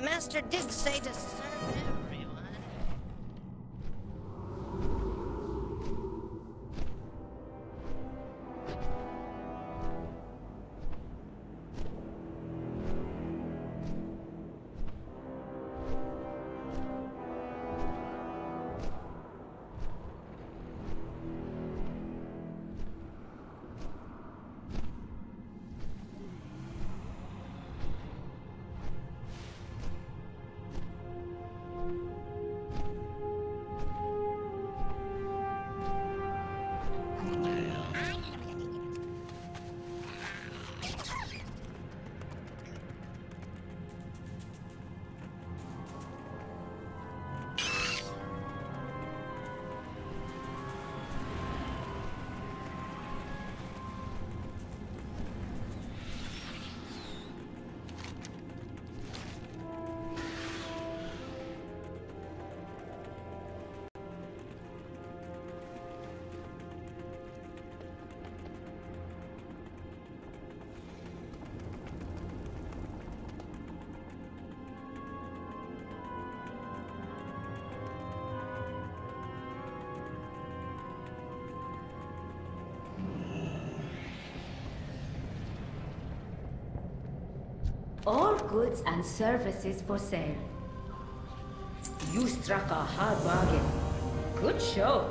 master did say to serve All goods and services for sale. You struck a hard bargain. Good show.